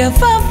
give up